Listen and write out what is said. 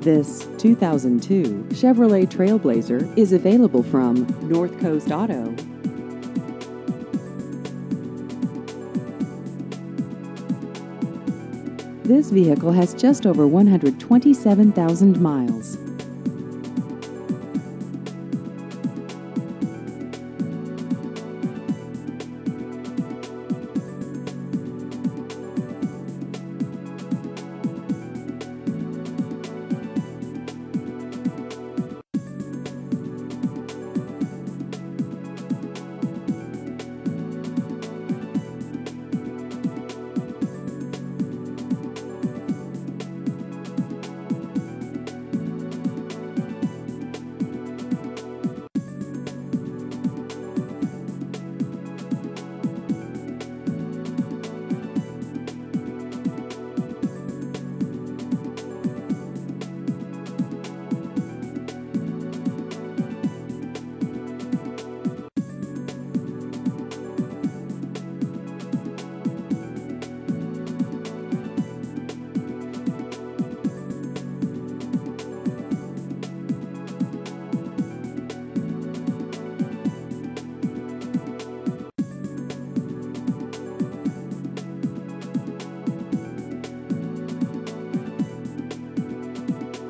This 2002 Chevrolet Trailblazer is available from North Coast Auto. This vehicle has just over 127,000 miles.